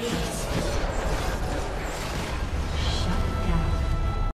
Yes.